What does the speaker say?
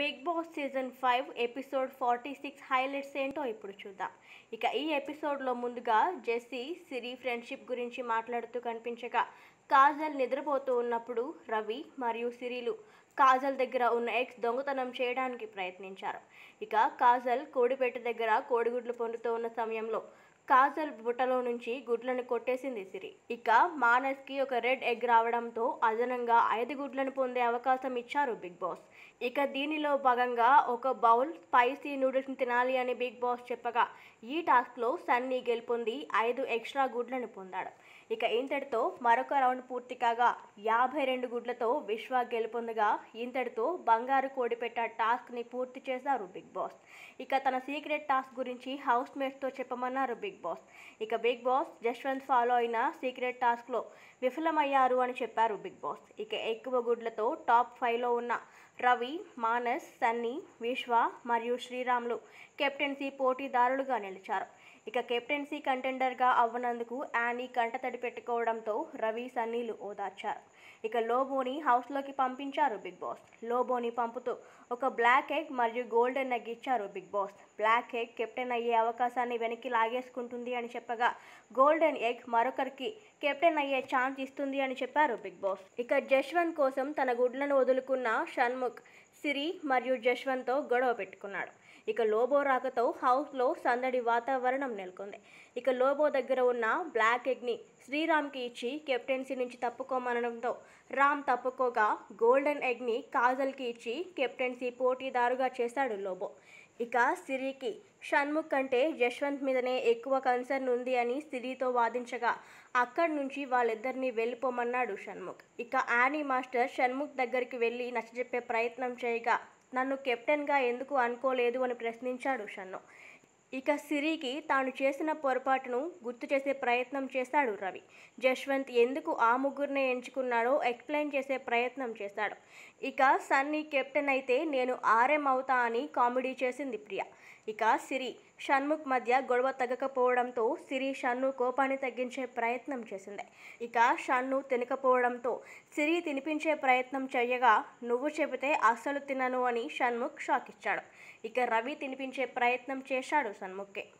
Bigg Boss season five episode forty six highlights ఏంటో ఇప్పుడు చూద్దాం. ఇక ఈ ఎపిసోడ్లో ముందుగా జెస్సీ సిరి ఫ్రెండ్షిప్ గురించి మాట్లాడుతూ కనిపించగా కాజల్ నిద్రపోతూ ఉన్నప్పుడు రవి మరియు సిరిలు కాజల్ దగ్గర ఉన్న ఎగ్స్ దొంగతనం చేయడానికి ప్రయత్నించారు. ఇక కాజల్ కోడిపేట దగ్గర కోడిగుడ్లు పొందుతూ ఉన్న సమయంలో కాజల్ బుట్టలో నుంచి గుడ్లను కొట్టేసింది సిరి. ఇక మానస్కి ఒక రెడ్ ఎగ్ రావడంతో అదనంగా ఐదు గుడ్లను పొందే అవకాశం ఇచ్చారు బిగ్ బాస్. ఇక దీనిలో భాగంగా ఒక బౌల్ స్పైసీ నూడిల్స్ని తినాలి అని బిగ్ బాస్ చెప్పగా ఈ టాస్క్లో సన్నీ గెలుపొంది ఐదు ఎక్స్ట్రా గుడ్లను పొందాడు. ఇక ఇంతటితో మరొక రౌండ్ పూర్తి కాగా యాభై రెండు గుడ్లతో విశ్వ గెలుపొందగా ఇంతటితో బంగారు కోడిపెట్ట టాస్క్ని పూర్తి చేశారు బిగ్ బాస్. ఇక తన సీక్రెట్ టాస్క్ గురించి హౌస్ మేట్స్తో చెప్పమన్నారు బిగ్ బాస్ ఇక బిగ్ బాస్ జశ్వంత్ ఫాలో అయిన సీక్రెట్ టాస్క్లో విఫలమయ్యారు అని చెప్పారు బిగ్ బాస్ ఇక ఎక్కువ గుడ్లతో టాప్ ఫైవ్లో ఉన్న రవి మానస్ సన్నీ విశ్వ మరియు శ్రీరాములు కెప్టెన్సీ పోటీదారులుగా నిలిచారు. ఇక కెప్టెన్సీ కంటెండర్గా అవ్వనందుకు యానీ కంటతడి పెట్టుకోవడంతో రవి సన్నీలు ఓదార్చారు. ఇక లోబోని హౌస్లోకి పంపించారు బిగ్ బాస్. లోబోని పంపుతూ ఒక బ్లాక్ ఎగ్ మరియు గోల్డెన్ ఎగ్ ఇచ్చారు Bigg Boss. Black egg captain అయ్యే అవకాశాన్ని వెనక్కి లాగేసుకుంటుంది అని చెప్పగా గోల్డెన్ ఎగ్ మరొకరికి కెప్టెన్ అయ్యే ఛాన్స్ ఇస్తుంది అని చెప్పారు బిగ్ బాస్. ఇక జశ్వంత్ కోసం తన గుడ్లను వదులుకున్న షణ్ముఖ్ సిరి మరియు జశ్వంత్తో గొడవ పెట్టుకున్నాడు. ఇక లోబో రాకతో హౌస్లో సందడి వాతావరణం నెలకొంది. ఇక లోబో దగ్గర ఉన్న బ్లాక్ ఎగ్ని శ్రీరామ్కి ఇచ్చి కెప్టెన్సీ నుంచి తప్పుకోమనడంతో రామ్ తప్పుకోగా గోల్డెన్ ఎగ్ని కాజల్కి ఇచ్చి కెప్టెన్సీ పోటీదారుగా చేశాడు లోబో. ఇక సిరికి షణ్ముఖ్ కంటే యశ్వంత్ మీదనే ఎక్కువ కన్సర్న్ ఉంది అని సిరితో వాదించగా అక్కడి నుంచి వాళ్ళిద్దరిని వెళ్ళిపోమన్నాడు షణ్ముఖ్. ఇక యానీ మాస్టర్ షణ్ముఖ్ దగ్గరికి వెళ్ళి నచ్చజెప్పే ప్రయత్నం చేయగా నన్ను కెప్టెన్గా ఎందుకు అనుకోలేదు అని ప్రశ్నించాడు షన్ను. ఇక సిరికి తాను చేసిన పొరపాటును గుర్తు చేసే ప్రయత్నం చేశాడు రవి. జశ్వంత్ ఎందుకు ఆ ముగ్గురినే ఎంచుకున్నాడో ఎక్స్ప్లెయిన్ చేసే ప్రయత్నం చేశాడు ఇక సన్నీ కెప్టెన్ అయితే నేను ఆర్ఎం అవుతా అని కామెడీ చేసింది ప్రియ. ఇక సిరి షణ్ముఖ్ మధ్య గొడవ తగ్గకపోవడంతో సిరి షన్ను కోపాన్ని తగ్గించే ప్రయత్నం చేసింది. ఇక షన్ను తినకపోవడంతో సిరి తినిపించే ప్రయత్నం చేయగా నువ్వు చెబితే అస్సలు తినను అని షణ్ముఖ్ షాక్ ఇచ్చాడు. ఇక రవి తినిపించే ప్రయత్నం చేశాడు షణ్ముఖ్కే.